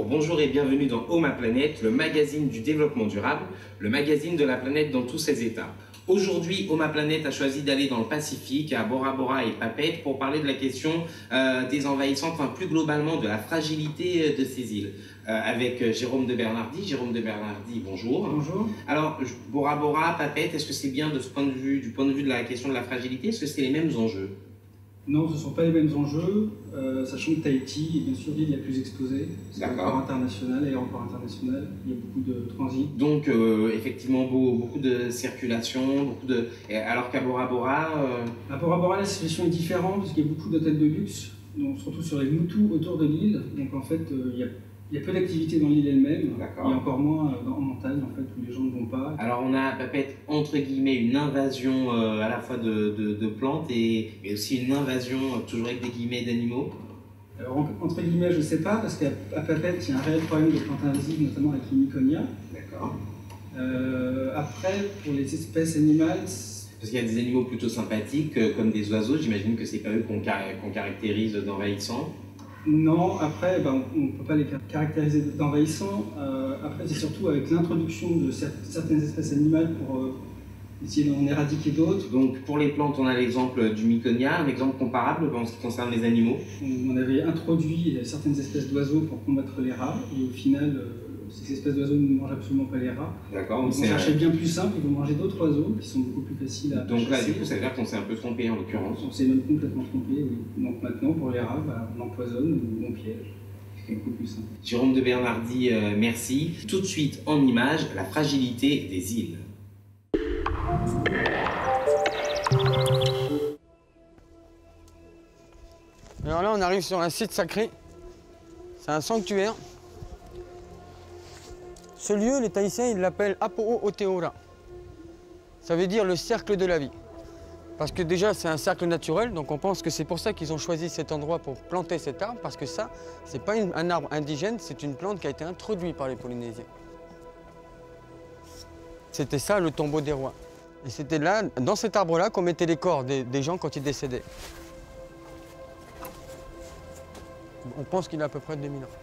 Bonjour, bonjour et bienvenue dans Oh ma planète, le magazine du développement durable, le magazine de la planète dans tous ses états. Aujourd'hui, Oh ma planète a choisi d'aller dans le Pacifique, à Bora Bora et Papette, pour parler de la question euh, des envahissants, enfin plus globalement de la fragilité euh, de ces îles. Euh, avec Jérôme de Bernardi. Jérôme de Bernardi, bonjour. Bonjour. Alors, Bora Bora, Papette, est-ce que c'est bien de ce point de vue, du point de vue de la question de la fragilité, est-ce que c'est les mêmes enjeux? Non, ce ne sont pas les mêmes enjeux, euh, sachant que Tahiti est bien sûr l'île la plus exposée. C'est l'aéroport international, l'aéroport international, il y a beaucoup de transit. Donc, euh, effectivement, beau- beaucoup de circulation, beaucoup de... et Alors qu'à Bora Bora, euh, À Bora Bora, la situation est différente parce qu'il y a beaucoup d'hôtels de luxe. Donc, on se retrouve sur les moutous autour de l'île. Donc en fait, il y a, il y a peu d'activité dans l'île elle-même. A encore moins euh, en montagne, en fait, où les gens ne vont pas. Alors on a peut-être entre guillemets une invasion euh, à la fois de, de- de plantes et mais aussi une invasion euh, toujours avec des guillemets d'animaux. Alors en- entre guillemets, je ne sais pas, parce qu'à Papette, il y a un réel problème de plantes invasives, notamment avec les myconia. D'accord. Euh, après, pour les espèces animales, Parce qu'il y a des animaux plutôt sympathiques comme des oiseaux. J'imagine que c'est pas eux qu'on car- qu'on caractérise d'envahissants. Non, après, ben, on ne peut pas les car- caractériser d'envahissants. Euh, après, c'est surtout avec l'introduction de cer- certaines espèces animales pour euh, essayer d'en éradiquer d'autres. Donc pour les plantes, on a l'exemple du myconia, un exemple comparable en ce qui concerne les animaux? On, on avait introduit certaines espèces d'oiseaux pour combattre les rats, et au final, euh, ces espèces d'oiseaux ne mangent absolument pas les rats. D'accord. Donc on cherchait bien plus simple, ils vont manger d'autres oiseaux qui sont beaucoup plus faciles à donc là, du coup, ça veut dire qu'on s'est un peu trompé en l'occurrence. On s'est même complètement trompé, oui. Donc maintenant, pour les rats, bah, on empoisonne ou on piège. C'est beaucoup plus simple. Jérôme de Bernardi, euh, merci. Tout de suite en image, la fragilité des îles. Alors là, on arrive sur un site sacré. C'est un sanctuaire. Ce lieu, les Tahitiens, l'appellent Apo'o Oteora. Ça veut dire le cercle de la vie. Parce que déjà, c'est un cercle naturel, donc on pense que c'est pour ça qu'ils ont choisi cet endroit pour planter cet arbre, parce que ça, c'est pas un arbre indigène, c'est une plante qui a été introduite par les Polynésiens. C'était ça le tombeau des rois. Et c'était là, dans cet arbre-là, qu'on mettait les corps des- des gens quand ils décédaient. On pense qu'il a à peu près 2000 ans.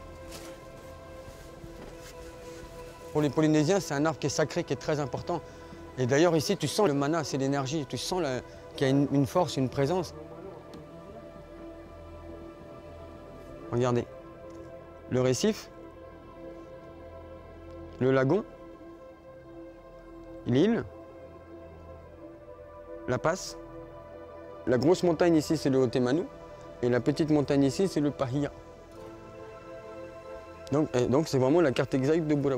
Pour les Polynésiens, c'est un arbre qui est sacré, qui est très important. Et d'ailleurs, ici, tu sens le mana, c'est l'énergie. Tu sens qu'il y a une, force, une présence. Regardez. Le récif, le lagon, l'île, la passe. La grosse montagne ici, c'est le Otemanu. Et la petite montagne ici, c'est le Pahia. Donc, c'est vraiment la carte exacte de Bora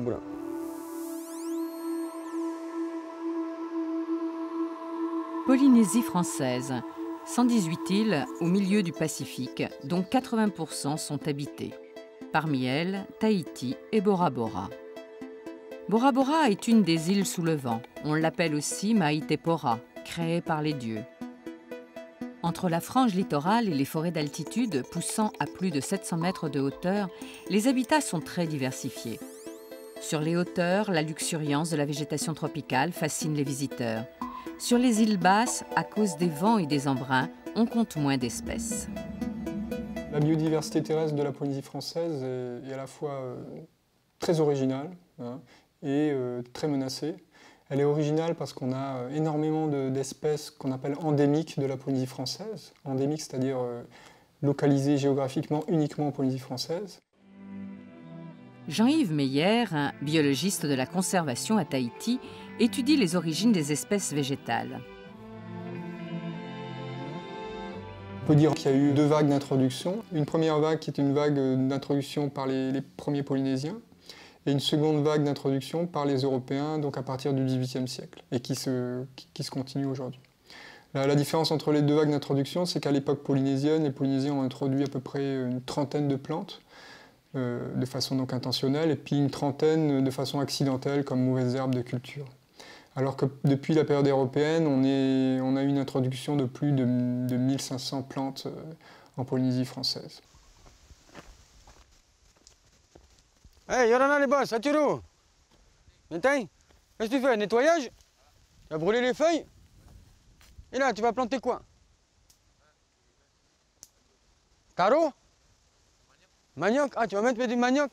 Polynésie française. 118 îles au milieu du Pacifique, dont 80% sont habitées. Parmi elles, Tahiti et Bora Bora. Bora Bora est une des îles sous le vent. On l'appelle aussi Maitepora, créée par les dieux. Entre la frange littorale et les forêts d'altitude poussant à plus de 700 mètres de hauteur, les habitats sont très diversifiés. Sur les hauteurs, la luxuriance de la végétation tropicale fascine les visiteurs. Sur les îles basses, à cause des vents et des embruns, on compte moins d'espèces. La biodiversité terrestre de la Polynésie française est, à la fois euh, très originale hein, et euh, très menacée. Elle est originale parce qu'on a euh, énormément de- d'espèces qu'on appelle endémiques de la Polynésie française. Endémiques, c'est-à-dire localisées géographiquement uniquement en Polynésie française. Jean-Yves Meyer, biologiste de la conservation à Tahiti, étudie les origines des espèces végétales. On peut dire qu'il y a eu deux vagues d'introduction. Une première vague qui est une vague d'introduction par les, premiers Polynésiens et une seconde vague d'introduction par les Européens, donc à partir du XVIIIe siècle, et qui se, qui, se continue aujourd'hui. La différence entre les deux vagues d'introduction, c'est qu'à l'époque polynésienne, les Polynésiens ont introduit à peu près une trentaine de plantes, euh, de façon donc intentionnelle, et puis une trentaine de façon accidentelle, comme mauvaises herbes de culture. Alors que depuis la période européenne, on, est, on a eu une introduction de plus de, de 1500 plantes euh, en Polynésie française. Hey, Yorana les boss, Aturo qu'est-ce que tu fais Nettoyage? Tu vas brûler les feuilles? Et là, tu vas planter quoi? Taro Manioc Ah, tu vas mettre du manioc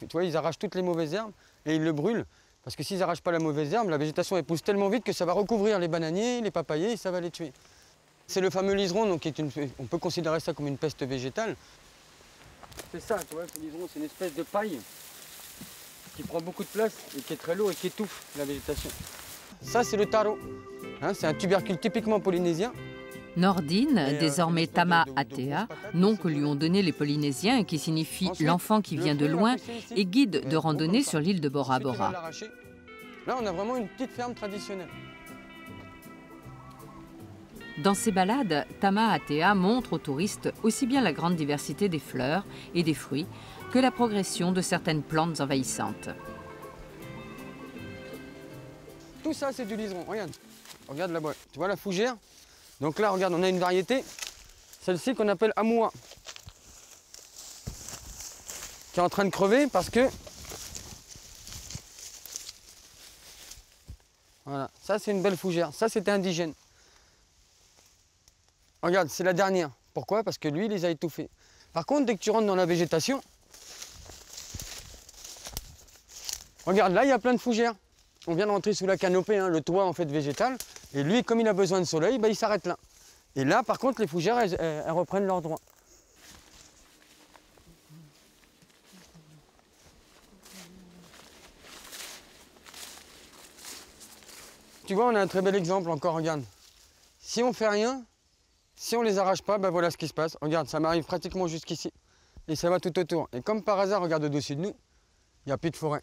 Tu vois, ils arrachent toutes les mauvaises herbes et ils le brûlent. Parce que s'ils n'arrachent pas la mauvaise herbe, la végétation elle pousse tellement vite que ça va recouvrir les bananiers, les papayers ça va les tuer. C'est le fameux liseron, donc on peut considérer ça comme une peste végétale. C'est ça, tu vois, ce liseron, c'est une espèce de paille qui prend beaucoup de place et qui est très lourd et qui étouffe la végétation. Ça, c'est le taro. Hein, c'est un tubercule typiquement polynésien. Nordine, euh, désormais Tama Atea, nom que lui ont donné les Polynésiens et qui signifie l'enfant qui vient de loin, est guide de randonnée sur l'île de Bora Bora. Là, on a vraiment une petite ferme traditionnelle. Dans ses balades, Tama Atea montre aux touristes aussi bien la grande diversité des fleurs et des fruits que la progression de certaines plantes envahissantes. Tout ça, c'est du liseron. Regarde, regarde là-bas. Tu vois la fougère? Donc là, regarde, on a une variété, celle-ci qu'on appelle Amoua, qui est en train de crever parce que... Voilà, ça c'est une belle fougère. Ça c'était indigène. Regarde, c'est la dernière. Pourquoi? Parce que lui, il les a étouffés. Par contre, dès que tu rentres dans la végétation, regarde, là, il y a plein de fougères. On vient de rentrer sous la canopée, hein, le toit en fait végétal. Et lui, comme il a besoin de soleil, bah, il s'arrête là. Et là, par contre, les fougères, elles, reprennent leur droit. Tu vois, on a un très bel exemple encore, regarde. Si on fait rien, si on les arrache pas, ben voilà ce qui se passe. Regarde, ça m'arrive pratiquement jusqu'ici. Et ça va tout autour. Et comme par hasard, regarde au-dessus de nous, il n'y a plus de forêt.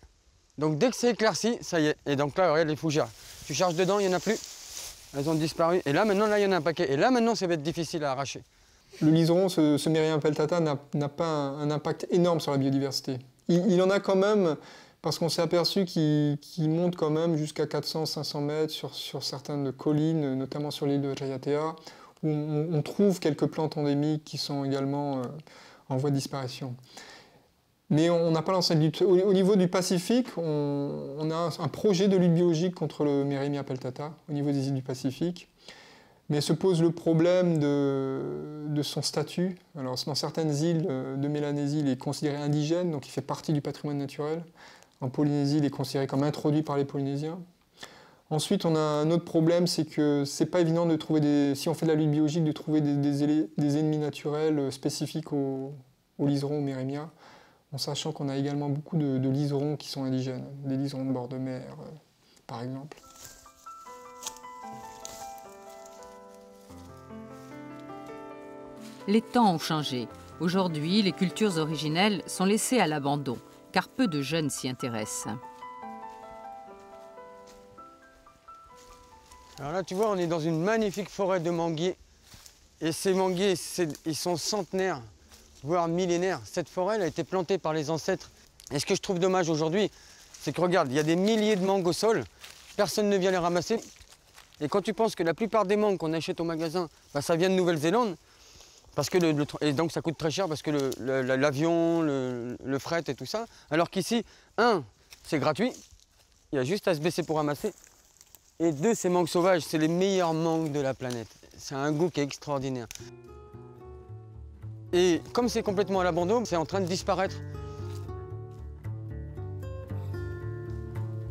Donc dès que c'est éclairci, ça y est. Et donc là, regarde les fougères. Tu charges dedans, il n'y en a plus. Elles ont disparu. Et là, maintenant, là, il y en a un paquet. Et là, maintenant, ça va être difficile à arracher. Le liseron, ce, ce Mérien peltata, n'a pas un, impact énorme sur la biodiversité. Il, en a quand même, parce qu'on s'est aperçu qu'il monte quand même jusqu'à 400-500 mètres sur, sur certaines collines, notamment sur l'île de Jayatea, on, trouve quelques plantes endémiques qui sont également euh, en voie de disparition. Mais on n'a pas lancé de lutte. Au, niveau du Pacifique, on, a un projet de lutte biologique contre le Mérimia peltata au niveau des îles du Pacifique. Mais se pose le problème de, son statut. Alors, dans certaines îles euh, de Mélanésie, il est considéré indigène, donc il fait partie du patrimoine naturel. En Polynésie, il est considéré comme introduit par les Polynésiens. Ensuite, on a un autre problème, c'est que c'est pas évident de trouver des, si on fait de la lutte biologique, de trouver des, ennemis naturels euh, spécifiques au, au liseron, au mérémia, en sachant qu'on a également beaucoup de, liserons qui sont indigènes, des liserons de bord de mer, euh, par exemple. Les temps ont changé. Aujourd'hui, les cultures originelles sont laissées à l'abandon, car peu de jeunes s'y intéressent. Alors là, tu vois, on est dans une magnifique forêt de manguiers. Et ces manguiers, ils sont centenaires, voire millénaires. Cette forêt a été plantée par les ancêtres. Et ce que je trouve dommage aujourd'hui, c'est que regarde, il y a des milliers de mangues au sol, personne ne vient les ramasser. Et quand tu penses que la plupart des mangues qu'on achète au magasin, bah, ça vient de Nouvelle-Zélande, parce que et donc ça coûte très cher parce que l'avion, le, le, fret et tout ça. Alors qu'ici, un, c'est gratuit, il y a juste à se baisser pour ramasser. Et deux, ces mangues sauvages, c'est les meilleurs mangues de la planète. C'est un goût qui est extraordinaire. Et comme c'est complètement à l'abandon, c'est en train de disparaître.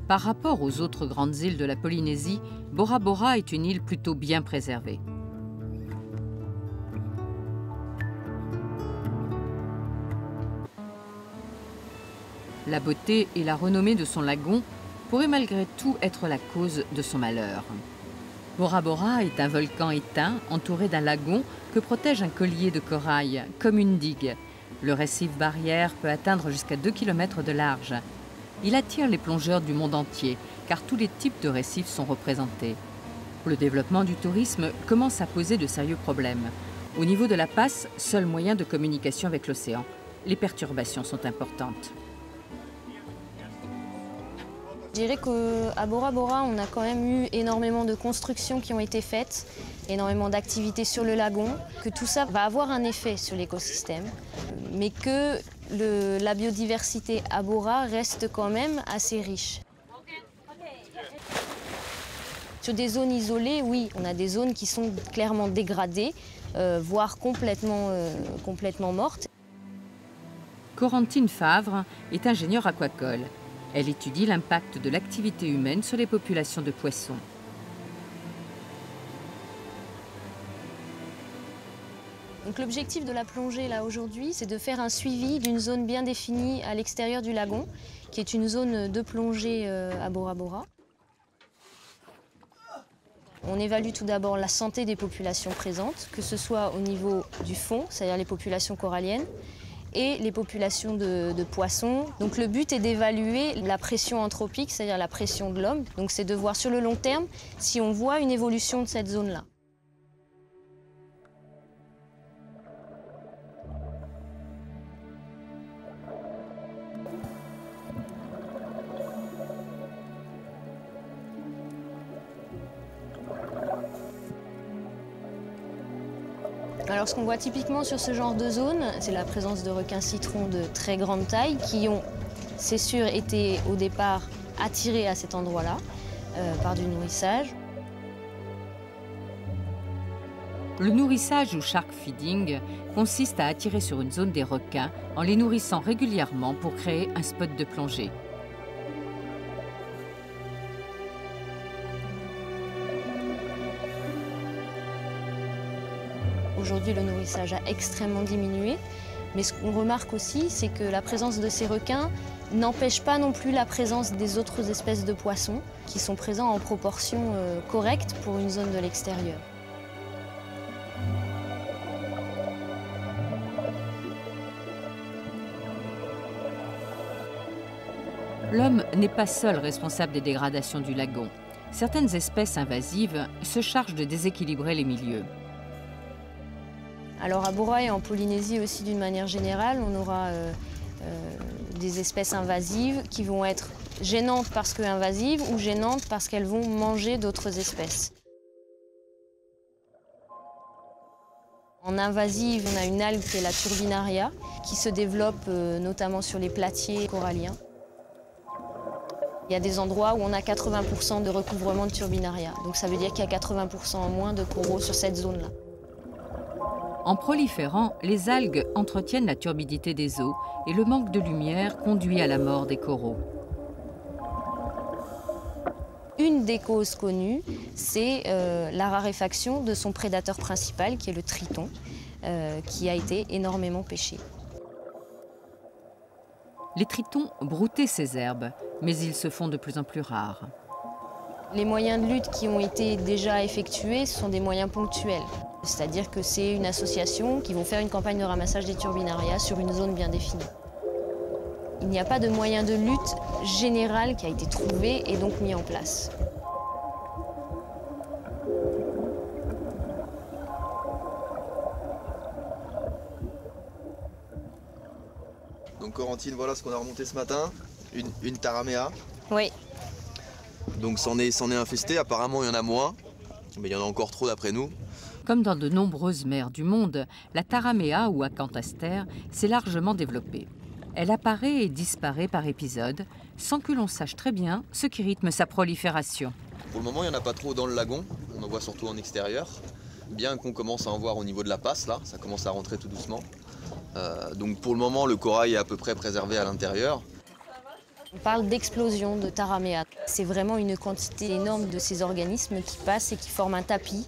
Par rapport aux autres grandes îles de la Polynésie, Bora Bora est une île plutôt bien préservée. La beauté et la renommée de son lagon pourrait malgré tout être la cause de son malheur. Bora Bora est un volcan éteint entouré d'un lagon que protège un collier de corail, comme une digue. Le récif barrière peut atteindre jusqu'à 2 km de large. Il attire les plongeurs du monde entier, car tous les types de récifs sont représentés. Le développement du tourisme commence à poser de sérieux problèmes. Au niveau de la passe, seul moyen de communication avec l'océan, les perturbations sont importantes. Je dirais qu'à Bora Bora, on a quand même eu énormément de constructions qui ont été faites, énormément d'activités sur le lagon, que tout ça va avoir un effet sur l'écosystème, mais que la biodiversité à Bora reste quand même assez riche. Sur des zones isolées, oui, on a des zones qui sont clairement dégradées, euh, voire complètement, euh, complètement mortes. Corentine Favre est ingénieure aquacole. Elle étudie l'impact de l'activité humaine sur les populations de poissons. l'objectif de la plongée là aujourd'hui, c'est de faire un suivi d'une zone bien définie à l'extérieur du lagon, qui est une zone de plongée euh, à Bora Bora. On évalue tout d'abord la santé des populations présentes, que ce soit au niveau du fond, c'est-à-dire les populations coralliennes, et les populations de, poissons. Donc le but est d'évaluer la pression anthropique, c'est-à-dire la pression de l'homme. Donc c'est de voir sur le long terme si on voit une évolution de cette zone-là. Alors ce qu'on voit typiquement sur ce genre de zone, c'est la présence de requins citrons de très grande taille qui ont, c'est sûr, été au départ attirés à cet endroit-là euh, par du nourrissage. Le nourrissage ou shark feeding consiste à attirer sur une zone des requins en les nourrissant régulièrement pour créer un spot de plongée. Aujourd'hui, le nourrissage a extrêmement diminué. Mais ce qu'on remarque aussi, c'est que la présence de ces requins n'empêche pas non plus la présence des autres espèces de poissons qui sont présents en proportion euh, correcte pour une zone de l'extérieur. L'homme n'est pas seul responsable des dégradations du lagon. Certaines espèces invasives se chargent de déséquilibrer les milieux. Alors à Bora et en Polynésie aussi d'une manière générale, on aura euh, euh, des espèces invasives qui vont être gênantes parce que invasives ou gênantes parce qu'elles vont manger d'autres espèces. En invasive, on a une algue qui est la turbinaria, qui se développe euh, notamment sur les platiers coralliens. Il y a des endroits où on a 80% de recouvrement de turbinaria. Donc ça veut dire qu'il y a 80% en moins de coraux sur cette zone-là. En proliférant, les algues entretiennent la turbidité des eaux et le manque de lumière conduit à la mort des coraux. Une des causes connues, c'est euh, la raréfaction de son prédateur principal, qui est le triton, euh, qui a été énormément pêché. Les tritons broutaient ces herbes, mais ils se font de plus en plus rares. Les moyens de lutte qui ont été déjà effectués sont des moyens ponctuels. C'est-à-dire que c'est une association qui vont faire une campagne de ramassage des turbinarias sur une zone bien définie. Il n'y a pas de moyen de lutte général qui a été trouvé et donc mis en place. Donc Corentine, voilà ce qu'on a remonté ce matin, une, une taraméa. Oui. Donc c'en est, est infesté, apparemment il y en a moins, mais il y en a encore trop d'après nous. Comme dans de nombreuses mers du monde, la taraméa ou acantaster s'est largement développée. Elle apparaît et disparaît par épisode, sans que l'on sache très bien ce qui rythme sa prolifération. Pour le moment, il n'y en a pas trop dans le lagon, on en voit surtout en extérieur. Bien qu'on commence à en voir au niveau de la passe, là, ça commence à rentrer tout doucement. Euh, donc pour le moment, le corail est à peu près préservé à l'intérieur. On parle d'explosion de taraméa. C'est vraiment une quantité énorme de ces organismes qui passent et qui forment un tapis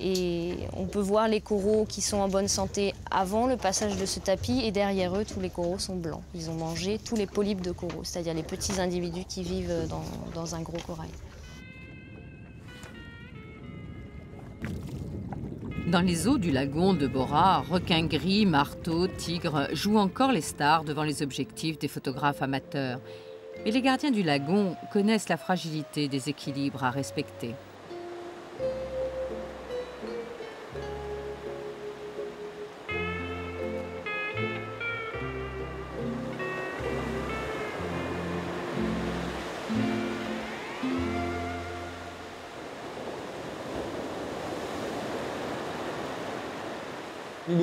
et on peut voir les coraux qui sont en bonne santé avant le passage de ce tapis et derrière eux, tous les coraux sont blancs. Ils ont mangé tous les polypes de coraux, c'est-à-dire les petits individus qui vivent dans, un gros corail. Dans les eaux du lagon de Bora, requins gris, marteaux, tigres jouent encore les stars devant les objectifs des photographes amateurs. Mais les gardiens du lagon connaissent la fragilité des équilibres à respecter.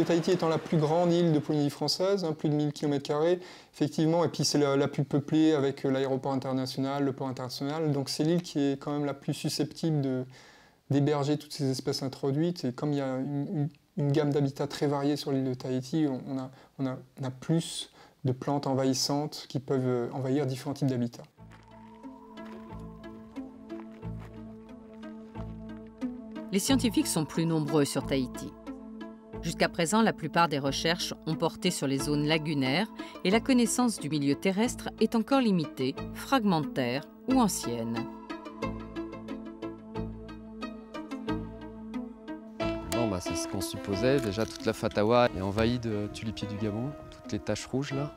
Tahiti étant la plus grande île de Polynésie française, hein, plus de 1000 km, effectivement, et puis c'est la, plus peuplée avec euh, l'aéroport international, le port international. Donc c'est l'île qui est quand même la plus susceptible d'héberger toutes ces espèces introduites. Et comme il y a une, gamme d'habitats très variés sur l'île de Tahiti, on a, on a, plus de plantes envahissantes qui peuvent envahir différents types d'habitats. Les scientifiques sont plus nombreux sur Tahiti. Jusqu'à présent, la plupart des recherches ont porté sur les zones lagunaires et la connaissance du milieu terrestre est encore limitée, fragmentaire ou ancienne. Bah, c'est ce qu'on supposait. Déjà, toute la Fatawa est envahie de tulipiers du Gabon, toutes les taches rouges là.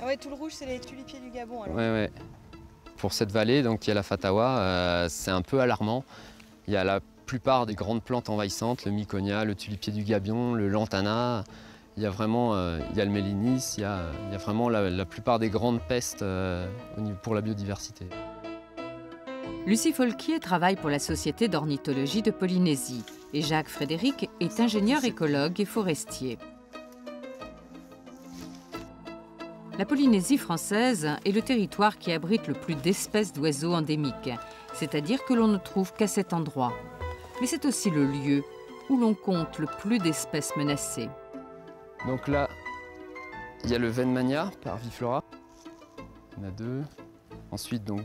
Ah ouais, tout le rouge, c'est les tulipiers du Gabon alors. Ouais, ouais. Pour cette vallée, donc il y a la Fatawa, euh, c'est un peu alarmant. Il y a la plupart des grandes plantes envahissantes, le Miconia, le tulipier du Gabion, le lantana. Il y a vraiment euh, il y a le mélinis, il y a, il y a vraiment la, plupart des grandes pestes euh, pour la biodiversité. Lucie Folquier travaille pour la Société d'ornithologie de Polynésie et Jacques Frédéric est ingénieur écologue et forestier. La Polynésie française est le territoire qui abrite le plus d'espèces d'oiseaux endémiques, c'est-à-dire que l'on ne trouve qu'à cet endroit mais c'est aussi le lieu où l'on compte le plus d'espèces menacées. Donc là, il y a le Venmania par Viflora. Il y en a deux. Ensuite, donc,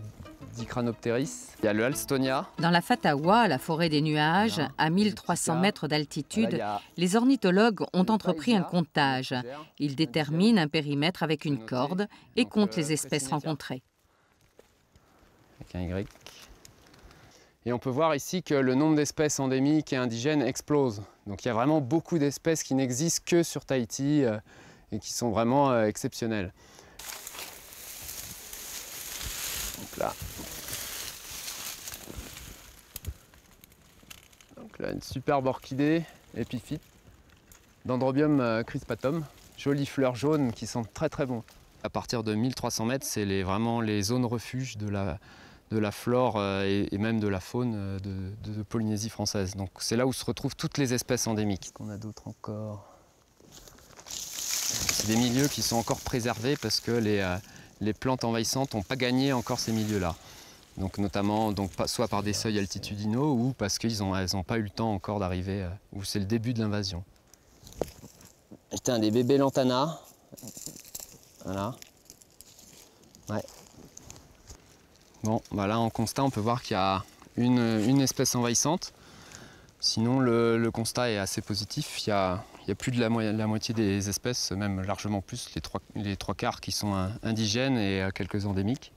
Dicranopteris. Il y a le Alstonia. Dans la Fatawa, la forêt des nuages, à 1300 mètres d'altitude, les ornithologues ont entrepris un comptage. Ils déterminent un périmètre avec une corde et comptent les espèces rencontrées. Avec un Y. Et on peut voir ici que le nombre d'espèces endémiques et indigènes explose. Donc il y a vraiment beaucoup d'espèces qui n'existent que sur Tahiti euh, et qui sont vraiment euh, exceptionnelles. Donc là. Donc là, une superbe orchidée épiphyte, Dendrobium euh, crispatum, jolies fleurs jaunes qui sont très très bon. À partir de 1300 mètres, c'est vraiment les zones refuges de la, de la flore euh, et, même de la faune euh, de, Polynésie française. Donc c'est là où se retrouvent toutes les espèces endémiques. Qu'on a d'autres encore? C'est des milieux qui sont encore préservés parce que les, euh, plantes envahissantes n'ont pas gagné encore ces milieux-là. Donc notamment donc, soit par des seuils altitudinaux ou parce qu'elles n'ont pas eu le temps encore d'arriver, ou c'est le début de l'invasion. C'était un des bébés lantana. Voilà. Ouais. Bah là en constat, on peut voir qu'il y a une, espèce envahissante. Sinon, le, constat est assez positif. Il y a, plus de la, moitié des espèces, même largement plus, les trois, quarts qui sont indigènes et euh, quelques endémiques.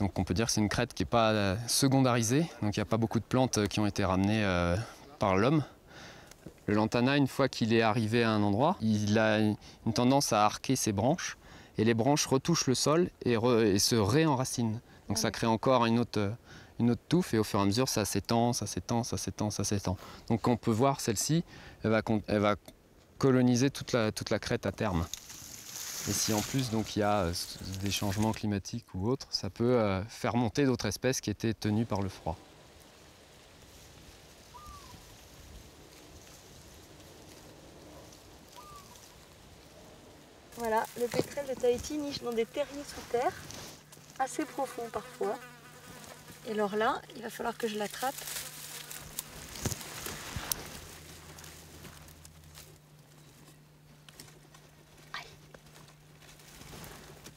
Donc on peut dire que c'est une crête qui n'est pas euh, secondarisée, donc il n'y a pas beaucoup de plantes qui ont été ramenées euh, par l'homme. Le lantana, une fois qu'il est arrivé à un endroit, il a une tendance à arquer ses branches, et les branches retouchent le sol et se réenracinent. Donc ça crée encore une autre, une autre touffe et au fur et à mesure ça s'étend, ça s'étend, ça s'étend, ça s'étend. Donc on peut voir celle-ci, elle va, elle va coloniser toute la, toute la crête à terme. Et si en plus donc il y a euh, des changements climatiques ou autres, ça peut euh, faire monter d'autres espèces qui étaient tenues par le froid. Voilà, le pétrel de Tahiti niche dans des terriers sous terre assez profond parfois. Et alors là, il va falloir que je l'attrape.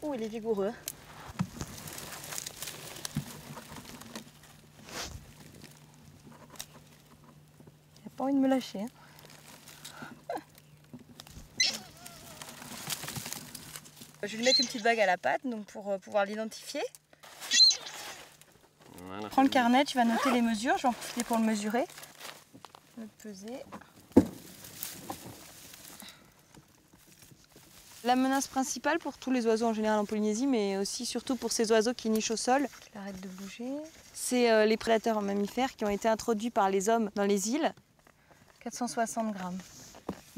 Oh, il est vigoureux. Il n'a pas envie de me lâcher. Hein. Je vais lui mettre une petite bague à la patte donc pour euh, pouvoir l'identifier. Prends le carnet, tu vas noter les mesures. Je vais en profiter pour le mesurer. Le peser. La menace principale pour tous les oiseaux en général en Polynésie, mais aussi surtout pour ces oiseaux qui nichent au sol, arrête de bouger, c'est euh, les prédateurs mammifères qui ont été introduits par les hommes dans les îles. 460 grammes.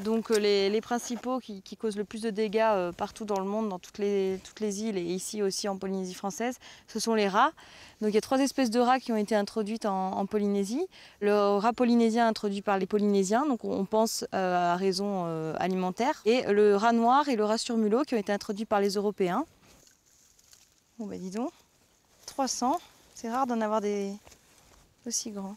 Donc euh, les, principaux qui, causent le plus de dégâts euh, partout dans le monde, dans toutes les, toutes les îles et ici aussi en Polynésie française, ce sont les rats. Donc il y a trois espèces de rats qui ont été introduites en, Polynésie. Le rat polynésien introduit par les Polynésiens, donc on pense euh, à raison alimentaire. Et le rat noir et le rat surmulot qui ont été introduits par les Européens. Bon bah dis donc, 300, c'est rare d'en avoir des aussi grands.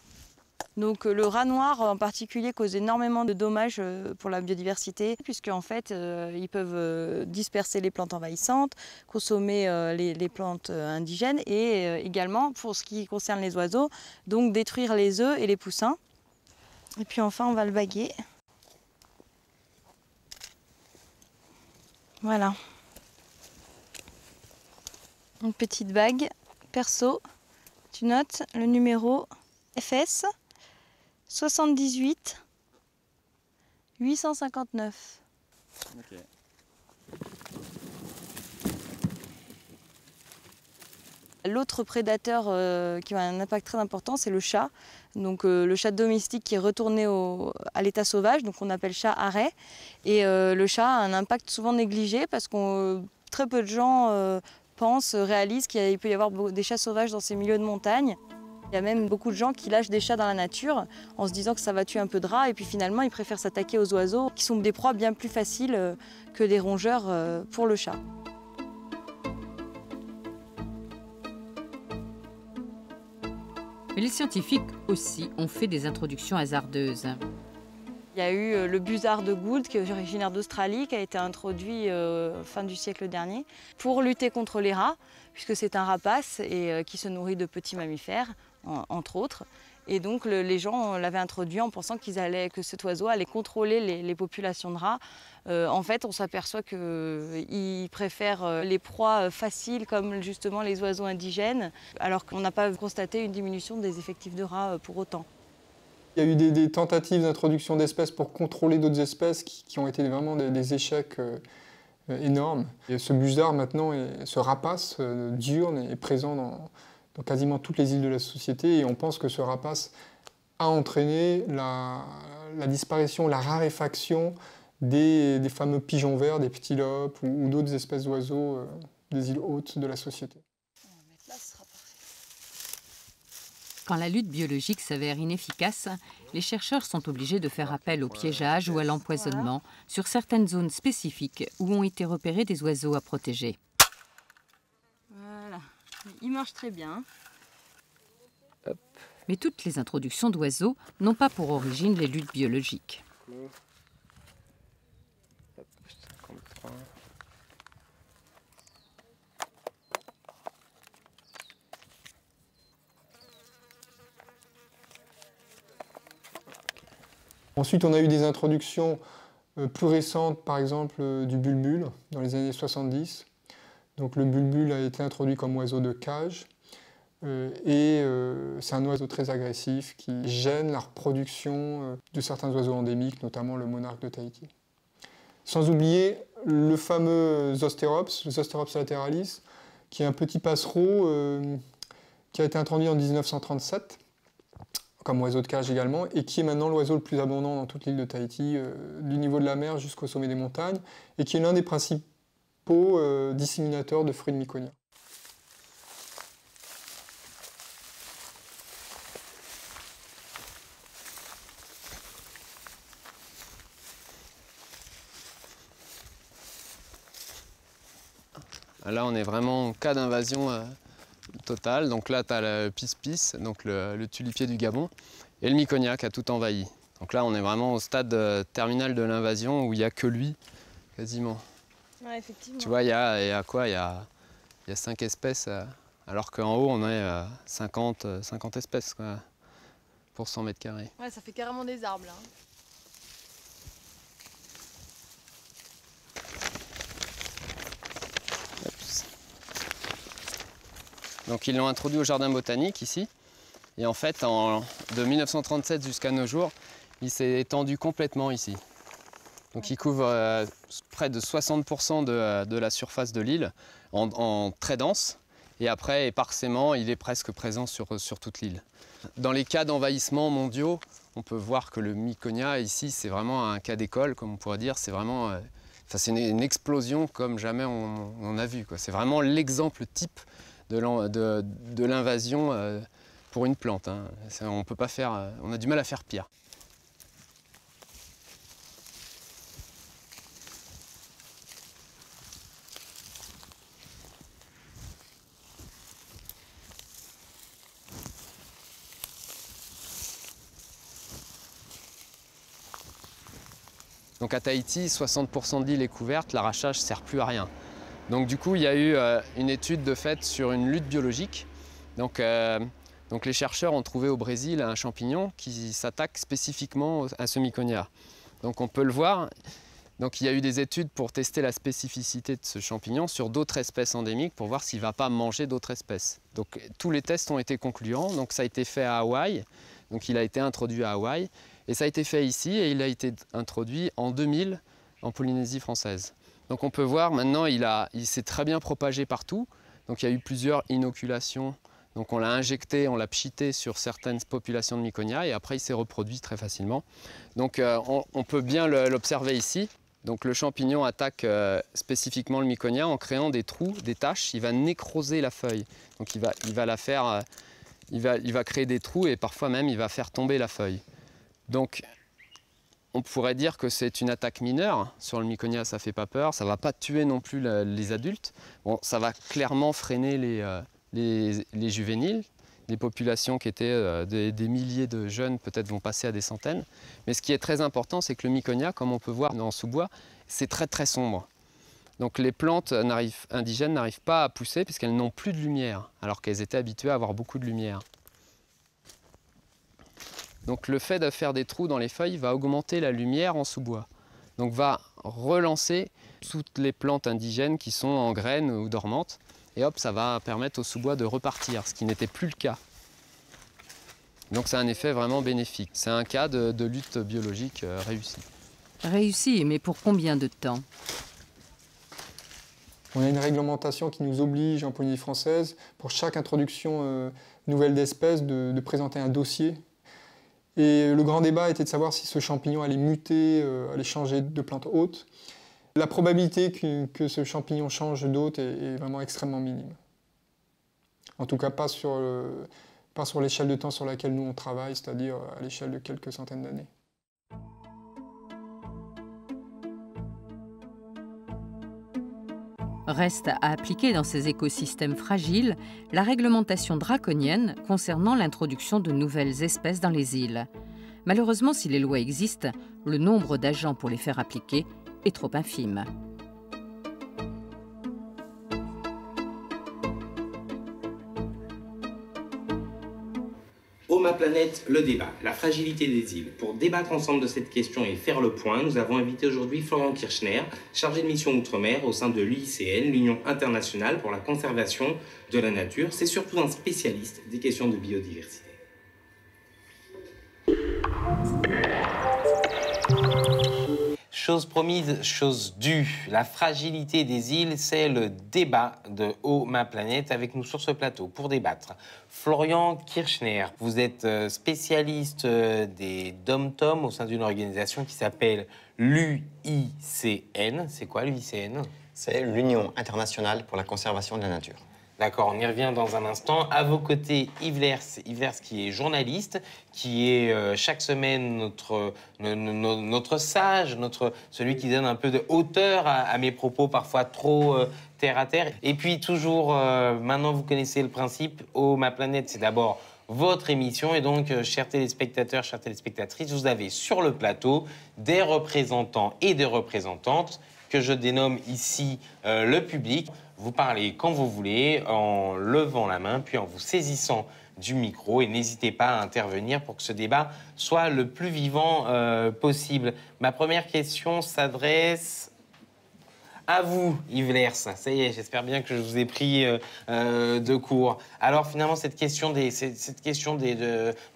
Donc le rat noir en particulier cause énormément de dommages pour la biodiversité puisque en fait ils peuvent disperser les plantes envahissantes, consommer les, les, plantes indigènes et également pour ce qui concerne les oiseaux, donc détruire les œufs et les poussins. Et puis enfin on va le baguer. Voilà. Une petite bague perso. Tu notes le numéro FS 78 859. L'autre prédateur euh, qui a un impact très important, c'est le chat. Donc euh, le chat domestique qui est retourné à l'état sauvage, donc on appelle chat arrêt. Et euh, le chat a un impact souvent négligé parce que très peu de gens pensent, réalisent qu'il peut y avoir des chats sauvages dans ces milieux de montagne. Il y a même beaucoup de gens qui lâchent des chats dans la nature en se disant que ça va tuer un peu de rats et puis finalement ils préfèrent s'attaquer aux oiseaux qui sont des proies bien plus faciles euh, que des rongeurs euh, pour le chat. Mais les scientifiques aussi ont fait des introductions hasardeuses. Il y a eu euh, le busard de Gould, qui est originaire d'Australie, qui a été introduit fin du siècle dernier, pour lutter contre les rats, puisque c'est un rapace et qui se nourrit de petits mammifères entre autres. Et donc les gens l'avaient introduit en pensant qu'ils allaient, que cet oiseau allait contrôler les, populations de rats. Euh, en fait, on s'aperçoit qu'il préfère euh, les proies faciles comme justement les oiseaux indigènes, alors qu'on n'a pas constaté une diminution des effectifs de rats euh, pour autant. Il y a eu des, tentatives d'introduction d'espèces pour contrôler d'autres espèces qui, ont été vraiment des, échecs énormes. Et ce busard maintenant, ce rapace diurne est présent dans, dans quasiment toutes les îles de la société et on pense que ce rapace a entraîné la, disparition, la raréfaction des, fameux pigeons verts, des ptilopes ou, d'autres espèces d'oiseaux euh, des îles hautes de la société. Quand la lutte biologique s'avère inefficace, les chercheurs sont obligés de faire appel au piégeage ou à l'empoisonnement sur certaines zones spécifiques où ont été repérés des oiseaux à protéger. Il marche très bien. Mais toutes les introductions d'oiseaux n'ont pas pour origine les luttes biologiques. Ensuite, on a eu des introductions euh, plus récentes, par exemple euh, du bulbule dans les années 70. Donc le bulbule a été introduit comme oiseau de cage euh, et euh, c'est un oiseau très agressif qui gêne la reproduction euh, de certains oiseaux endémiques, notamment le monarque de Tahiti. Sans oublier le fameux Zosterops, le Zosterops lateralis, qui est un petit passereau qui a été introduit en 1937 comme oiseau de cage également, et qui est maintenant l'oiseau le plus abondant dans toute l'île de Tahiti, du niveau de la mer jusqu'au sommet des montagnes, et qui est l'un des principaux euh, disséminateur de fruits de myconia. Là, on est vraiment en cas d'invasion euh, totale. Donc là, tu as le pis-pis, donc le, tulipier du Gabon, et le myconia qui a tout envahi. Donc là, on est vraiment au stade euh, terminal de l'invasion où il n'y a que lui, quasiment. Tu vois, il y a, quoi Il y a, y a 5 espèces, euh, alors qu'en haut, on est 50, 50 euh, espèces pour 100 mètres carrés. Ouais, ça fait carrément des arbres là. Donc ils l'ont introduit au jardin botanique ici. Et en fait, en, de 1937 jusqu'à nos jours, il s'est étendu complètement ici. Donc il couvre euh, près de 60% euh, de, la surface de l'île en, très dense. Et après, éparsément, il est presque présent sur, toute l'île. Dans les cas d'envahissement mondiaux, on peut voir que le Myconia, ici, c'est vraiment un cas d'école, comme on pourrait dire. C'est vraiment euh, une, explosion comme jamais on, a vu. C'est vraiment l'exemple type de l'invasion pour une plante. Hein. On, peut pas faire, on a du mal à faire pire. Donc à Tahiti, 60% de l'île est couverte, l'arrachage ne sert plus à rien. Donc du coup, il y a eu euh, une étude de fait sur une lutte biologique. Donc, euh, donc les chercheurs ont trouvé au Brésil un champignon qui s'attaque spécifiquement à ce myconia. Donc on peut le voir. Donc il y a eu des études pour tester la spécificité de ce champignon sur d'autres espèces endémiques pour voir s'il ne va pas manger d'autres espèces. Donc tous les tests ont été concluants. Donc ça a été fait à Hawaï. Donc il a été introduit à Hawaï. Et ça a été fait ici et il a été introduit en 2000 en Polynésie française. Donc on peut voir maintenant, il, s'est très bien propagé partout. Donc il y a eu plusieurs inoculations. Donc on l'a injecté, on l'a pchité sur certaines populations de Myconia et après il s'est reproduit très facilement. Donc euh, on, peut bien l'observer ici. Donc le champignon attaque euh, spécifiquement le Myconia en créant des trous, des taches. Il va nécroser la feuille. Donc il va, la faire, euh, il va créer des trous et parfois même il va faire tomber la feuille. Donc, on pourrait dire que c'est une attaque mineure. Sur le myconia, ça ne fait pas peur. Ça ne va pas tuer non plus les adultes. Bon, ça va clairement freiner les, euh, juvéniles. Les populations qui étaient euh, des, milliers de jeunes, peut-être, vont passer à des centaines. Mais ce qui est très important, c'est que le myconia, comme on peut voir en sous-bois, c'est très très sombre. Donc les plantes indigènes n'arrivent pas à pousser puisqu'elles n'ont plus de lumière, alors qu'elles étaient habituées à avoir beaucoup de lumière. Donc le fait de faire des trous dans les feuilles va augmenter la lumière en sous-bois. Donc va relancer toutes les plantes indigènes qui sont en graines ou dormantes. Et hop, ça va permettre au sous-bois de repartir, ce qui n'était plus le cas. Donc c'est un effet vraiment bénéfique. C'est un cas de, lutte biologique euh, réussi. Réussi, mais pour combien de temps? On a une réglementation qui nous oblige en Polynésie française, pour chaque introduction euh, nouvelle d'espèce, de, présenter un dossier et le grand débat était de savoir si ce champignon allait muter, euh, allait changer de plante haute. La probabilité que, ce champignon change d'hôte est, vraiment extrêmement minime. En tout cas, pas sur, pas sur l'échelle de temps sur laquelle nous on travaille, c'est-à-dire à l'échelle de quelques centaines d'années. Reste à appliquer dans ces écosystèmes fragiles la réglementation draconienne concernant l'introduction de nouvelles espèces dans les îles. Malheureusement, si les lois existent, le nombre d'agents pour les faire appliquer est trop infime. Planète, le débat, la fragilité des îles. Pour débattre ensemble de cette question et faire le point, nous avons invité aujourd'hui Florian Kirchner, chargé de mission Outre-mer au sein de l'UICN, l'Union internationale pour la conservation de la nature. C'est surtout un spécialiste des questions de biodiversité. Chose promise, chose due. La fragilité des îles, c'est le débat de Oh ma planète avec nous sur ce plateau pour débattre. Florian Kirchner, vous êtes euh, spécialiste euh, des dom-tom au sein d'une organisation qui s'appelle l'UICN. C'est quoi l'UICN C'est l'Union internationale pour la conservation de la nature. D'accord, on y revient dans un instant. À vos côtés, Yves Lers, Yves Lers qui est journaliste, qui est euh, chaque semaine notre, notre sage, notre, celui qui donne un peu de hauteur à, mes propos parfois trop euh, terre à terre. Et puis toujours, euh, maintenant vous connaissez le principe, Oh ma planète, c'est d'abord votre émission. Et donc, chers téléspectateurs, chères téléspectatrices, vous avez sur le plateau des représentants et des représentantes que je dénomme ici le public. Vous parlez quand vous voulez, en levant la main, puis en vous saisissant du micro. Et n'hésitez pas à intervenir pour que ce débat soit le plus vivant euh, possible. Ma première question s'adresse à vous, Yves Lers. Ça y est, j'espère bien que je vous ai pris euh, euh, de court. Alors finalement, cette question des, cette question des,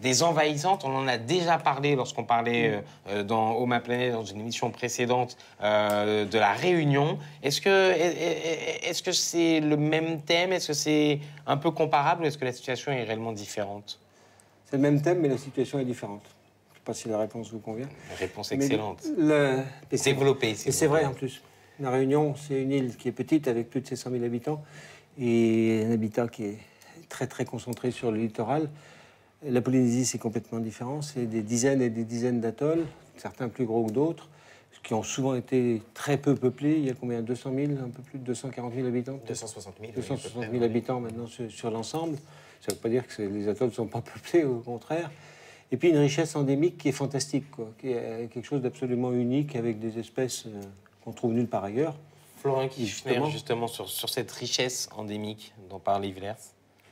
des envahissantes, on en a déjà parlé lorsqu'on parlait euh, dans Oh ma planète, dans une émission précédente de la Réunion. Est-ce que est-ce que c'est le même thème? Est-ce que c'est un peu comparable ou est-ce que la situation est réellement différente? C'est le même thème, mais la situation est différente. Je ne sais pas si la réponse vous convient. Réponse excellente. Le... Développée. Et c'est vrai en plus. La Réunion, c'est une île qui est petite avec plus de 700 000 habitants et un habitat qui est très très concentré sur le littoral. La Polynésie, c'est complètement différent. C'est des dizaines et des dizaines d'atolls, certains plus gros que d'autres, qui ont souvent été très peu peuplés. Il y a combien? 200 000, un peu plus de 240 000 habitants 260 000. 260 000 habitants maintenant sur, l'ensemble. Ça ne veut pas dire que les atolls ne sont pas peuplés, au contraire. Et puis une richesse endémique qui est fantastique, quoi, qui est quelque chose d'absolument unique avec des espèces euh, qu'on trouve nulle part ailleurs. Florent Kirchner, justement, justement sur, sur, cette richesse endémique dont parle Yves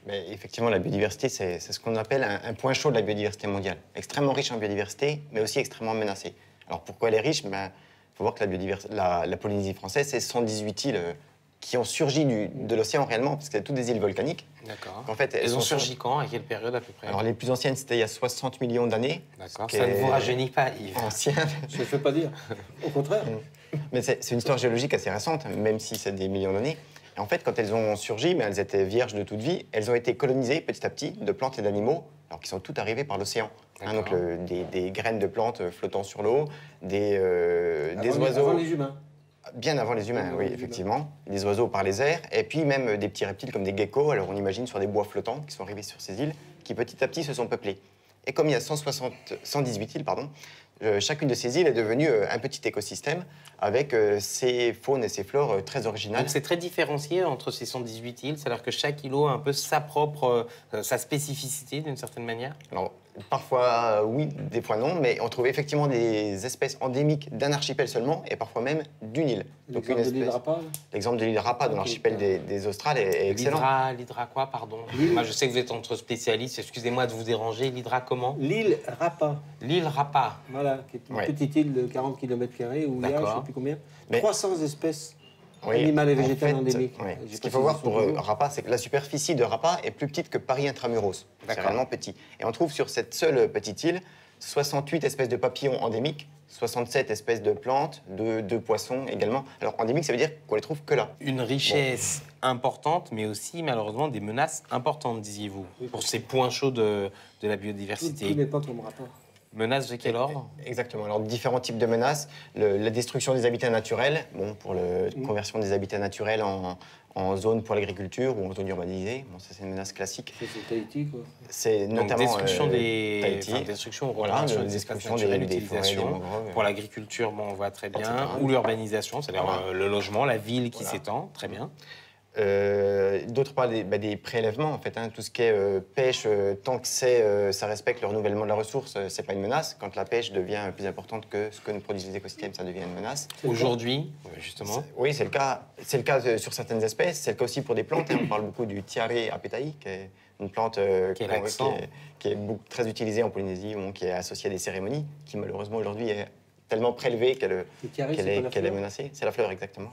mais effectivement, la biodiversité, c'est ce qu'on appelle un, point chaud de la biodiversité mondiale. Extrêmement riche en biodiversité, mais aussi extrêmement menacée. Alors pourquoi elle est riche? Il ben, faut voir que la, la, Polynésie française, c'est 118 îles euh, qui ont surgi du, de l'océan réellement, parce que c'est toutes des îles volcaniques. D'accord. En fait, elles, ont surgi quand? À quelle période à peu près? Alors les plus anciennes, c'était il y a 60 millions d'années. D'accord. Ça ne vous rajeunit pas, Yves? Ancienne. Je ne fais pas dire. Au contraire. Mais c'est une histoire géologique assez récente, même si c'est des millions d'années en fait, quand elles ont surgi, mais elles étaient vierges de toute vie, elles ont été colonisées petit à petit de plantes et d'animaux, alors qu'ils sont toutes arrivées par l'océan. Hein, donc des, graines de plantes flottant sur l'eau, des, euh, des oiseaux. Avant les humains. Bien avant les humains, oui, effectivement. Des oiseaux par les airs, et puis même des petits reptiles comme des geckos, alors on imagine sur des bois flottants qui sont arrivés sur ces îles, qui petit à petit se sont peuplés. Et comme il y a 160, 118 îles, pardon, euh, chacune de ces îles est devenue euh, un petit écosystème avec euh, ses faunes et ses flores très originales. Donc c'est très différencié entre ces 118 îles, c'est-à-dire que chaque îlot a un peu sa propre, sa spécificité d'une certaine manière? Alors, Parfois oui, des fois non, mais on trouve effectivement des espèces endémiques d'un archipel seulement et parfois même d'une île. L'exemple de l'île Rapa L'exemple de l'île Rapa dans l'archipel des, Australes est, excellent. L'hydra quoi, pardon Moi je sais que vous êtes entre spécialistes, excusez-moi de vous déranger. L'hydra comment L'île Rapa. L'île Rapa. Voilà, qui est une petite île de 40 km où il y a, je ne sais plus combien, 300 espèces animales et végétales endémiques. Ce qu'il faut voir pour euh, Rapa, c'est que la superficie de Rapa est plus petite que Paris intramuros. C'est vraiment petit. Et on trouve sur cette seule petite île 68 espèces de papillons endémiques, 67 espèces de plantes, de, poissons également. Alors endémiques, ça veut dire qu'on les trouve que là. Une richesse importante, mais aussi malheureusement des menaces importantes, disiez-vous, pour ces points chauds de, la biodiversité. Tout, n'est pas comme rapport. Menaces de quel ordre Exactement. Alors, différents types de menaces. la destruction des habitats naturels, bon, pour la mm. conversion des habitats naturels en, en zone pour l'agriculture ou en zone urbanisée. Bon, ça, c'est une menace classique. C'est Tahiti, quoi. C'est notamment. destruction euh, des. Tahiti. Enfin, destruction, voilà, des destruction des, des Pour l'agriculture, bon, on voit très bien. Ou l'urbanisation, c'est-à-dire euh, le logement, la ville qui s'étend, très bien. Euh, d'autre part, des, bah, des, prélèvements, en fait. Hein, tout ce qui est euh, pêche, euh, tant que c'est, ça respecte le renouvellement de la ressource, c'est pas une menace. Quand la pêche devient plus importante que ce que nous produisent les écosystèmes, ça devient une menace. Aujourd'hui, justement Oui, c'est le cas. C'est le cas sur certaines espèces. C'est le cas aussi pour des plantes. Hein. On parle beaucoup du tiare apetaï, qui est une plante qui, est, qui, est, très utilisée en Polynésie, qui est associée à des cérémonies, qui malheureusement aujourd'hui est tellement prélevée qu'elle est, est, menacée. C'est la fleur, exactement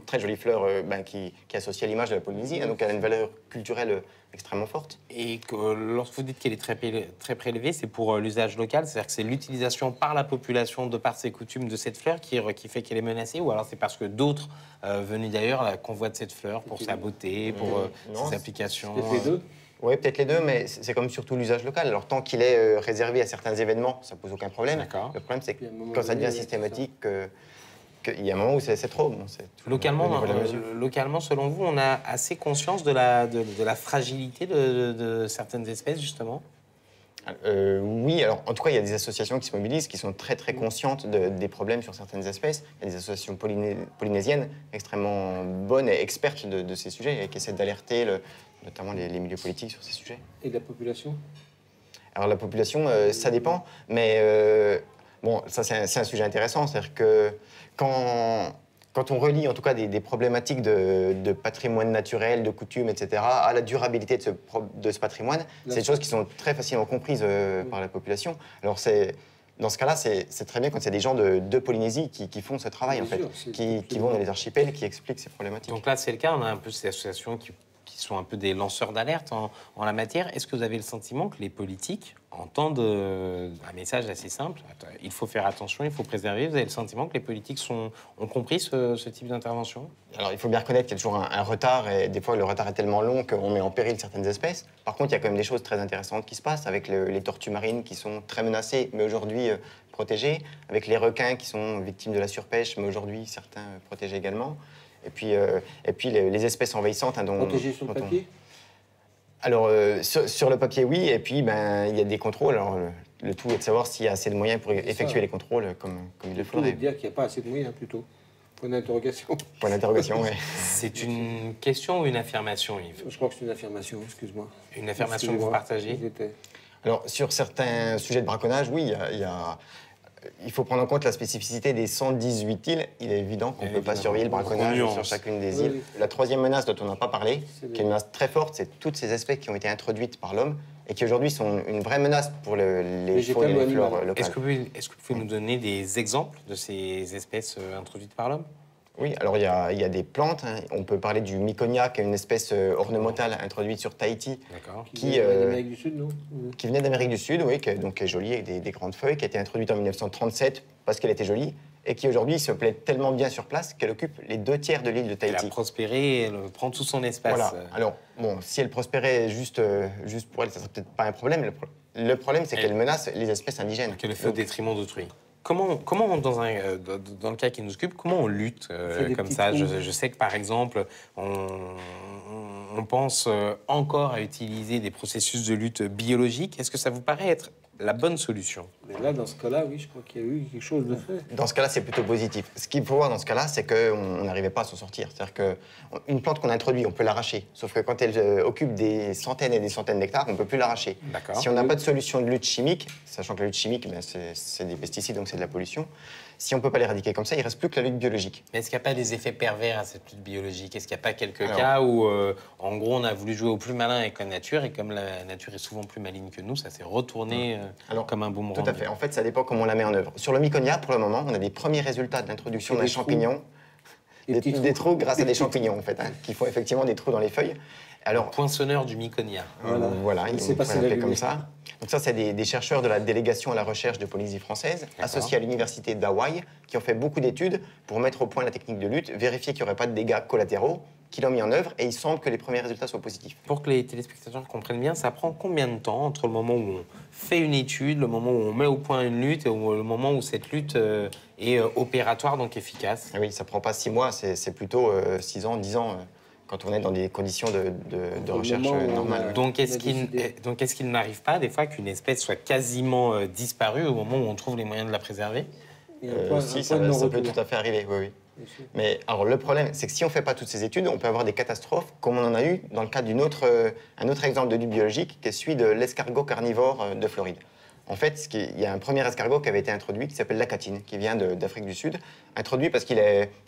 très jolie fleur euh, ben, qui, qui, est associée à l'image de la Polynésie, hein, donc elle a une valeur culturelle euh, extrêmement forte. Et que, lorsque vous dites qu'elle est très, très prélevée, c'est pour euh, l'usage local, c'est-à-dire que c'est l'utilisation par la population, de par ses coutumes, de cette fleur qui, qui fait qu'elle est menacée, ou alors c'est parce que d'autres venus d'ailleurs convoitent cette fleur pour sa beauté, pour ses applications les deux oui, peut-être les deux, mais c'est comme surtout l'usage local. Alors, tant qu'il est réservé à certains événements, ça pose aucun problème. Le problème, c'est que quand ça devient systématique, il y a un moment où c'est trop. localement, euh, localement, selon vous, on a assez conscience de la, de, la fragilité de, certaines espèces, justement? Euh, oui, alors en tout cas, il y a des associations qui se mobilisent, qui sont très très conscientes des problèmes sur certaines espèces. Il y a des associations polynésiennes extrêmement bonnes et expertes de, ces sujets et qui essaient d'alerter notamment les, milieux politiques sur ces sujets. Et la population? Alors la population, euh, ça dépend, mais bon, ça c'est un, un, sujet intéressant, c'est-à-dire que quand, quand on relie en tout cas des, problématiques de, patrimoine naturel, de coutumes, etc., à la durabilité de ce, de ce patrimoine, c'est des choses qui sont très facilement comprises euh, par la population. Alors c'est dans ce cas-là, c'est très bien quand c'est des gens de, de Polynésie qui, qui, font ce travail, en fait, qui, qui, vont dans les archipels, qui expliquent ces problématiques. Donc là, c'est le cas, on a un peu ces associations qui qui sont un peu des lanceurs d'alerte en, la matière. Est-ce que vous avez le sentiment que les politiques entendent euh, un message assez simple? Il faut faire attention, il faut préserver. Vous avez le sentiment que les politiques sont, ont compris ce, type d'intervention? Alors, il faut bien reconnaître qu'il y a toujours un, retard, et des fois, le retard est tellement long qu'on met en péril certaines espèces. Par contre, il y a quand même des choses très intéressantes qui se passent avec les tortues marines qui sont très menacées, mais aujourd'hui euh, protégées, avec les requins qui sont victimes de la surpêche, mais aujourd'hui, certains protégés également. Et puis, euh, et puis les, espèces envahissantes. Hein, dont, Protégées sur le papier? Alors, euh, sur, le papier, oui. Et puis, ben, il y a des contrôles. Alors, le, tout est de savoir s'il y a assez de moyens pour effectuer les contrôles comme, comme il le faudrait. dire qu'il n'y a pas assez de moyens, plutôt. Point d'interrogation. Point d'interrogation, oui. C'est une question ou une affirmation, Yves? Je crois que c'est une affirmation, excuse-moi. Une affirmation que vous partagez? Alors, sur certains sujets de braconnage, oui, il y a, il faut prendre en compte la spécificité des 118 îles. Il est évident qu'on ne peut pas surveiller le braconnage sur chacune des îles. La troisième menace dont on n'a pas parlé, qui est une menace très forte, c'est toutes ces espèces qui ont été introduites par l'homme et qui aujourd'hui sont une vraie menace pour les faunes et les flores locales. Est-ce que, est que, vous pouvez nous donner des exemples de ces espèces euh, introduites par l'homme? Oui, alors il y, a, il y a, des plantes. Hein. On peut parler du Miconia, qui est une espèce euh, ornementale introduite sur Tahiti. Qui, qui venait d'Amérique du Sud, non? Qui venait d'Amérique du Sud, oui, qui est, donc, qui est jolie, avec des, grandes feuilles, qui a été introduite en 1937 parce qu'elle était jolie, et qui aujourd'hui se plaît tellement bien sur place qu'elle occupe les deux tiers de l'île de Tahiti. Elle a prospéré, elle prend tout son espace. Voilà. Alors, bon, si elle prospérait juste, euh, juste pour elle, ça serait peut-être pas un problème. Le, problème, c'est qu'elle menace les espèces indigènes. Qu'elle fait au détriment d'autrui. Comment, comment dans, un, euh, dans le cas qui nous occupe, comment on lutte euh, comme ça? Je, sais que par exemple, on, on pense encore à utiliser des processus de lutte biologiques. Est-ce que ça vous paraît être la bonne solution. Mais là, dans ce cas-là, oui, je crois qu'il y a eu quelque chose de fait. Dans ce cas-là, c'est plutôt positif. Ce qu'il faut voir dans ce cas-là, c'est qu'on n'arrivait pas à s'en sortir. C'est-à-dire qu'une plante qu'on introduit, on peut l'arracher. Sauf que quand elle euh, occupe des centaines et des centaines d'hectares, on ne peut plus l'arracher. Si on n'a pas de solution de lutte chimique, sachant que la lutte chimique, ben, c'est des pesticides, donc c'est de la pollution, si on ne peut pas l'éradiquer comme ça, il ne reste plus que la lutte biologique. Mais est-ce qu'il n'y a pas des effets pervers à cette lutte biologique? Est-ce qu'il n'y a pas quelques cas où, euh, en gros, on a voulu jouer au plus malin avec la nature et comme la nature est souvent plus maligne que nous, ça s'est retourné euh, comme un boomerang Tout à fait. En fait, ça dépend comment on la met en œuvre. Sur le Myconia, pour le moment, on a des premiers résultats d'introduction d'un champignon. Des, des, trous. grâce à des champignons, en fait, hein, qui font effectivement des trous dans les feuilles. Alors, poinçonneur du Myconia. Voilà, voilà il s'est passé comme ça. Donc ça, c'est des, chercheurs de la délégation à la recherche de Polynésie française, associés à l'université d'Hawaï, qui ont fait beaucoup d'études pour mettre au point la technique de lutte, vérifier qu'il n'y aurait pas de dégâts collatéraux, qui l'ont mis en œuvre, et il semble que les premiers résultats soient positifs. Pour que les téléspectateurs comprennent bien, ça prend combien de temps entre le moment où on fait une étude, le moment où on met au point une lutte, et le moment où cette lutte euh, est euh, opératoire, donc efficace? Ah Oui, ça prend pas six mois, c'est plutôt euh, six ans, dix ans quand on est dans des conditions de, de, recherche normales. Donc est-ce qu'il est qu'il n'arrive pas des fois qu'une espèce soit quasiment euh, disparue au moment où on trouve les moyens de la préserver? Euh, Si, ça, peut tout à fait arriver, oui. oui. Mais alors le problème, c'est que si on ne fait pas toutes ces études, on peut avoir des catastrophes, comme on en a eu dans le cas d'un autre, euh, un autre exemple de du biologique, qui est celui de l'escargot carnivore de Floride. En fait, il y a un premier escargot qui avait été introduit qui s'appelle l'acatine, qui vient d'Afrique du Sud, introduit parce qu'il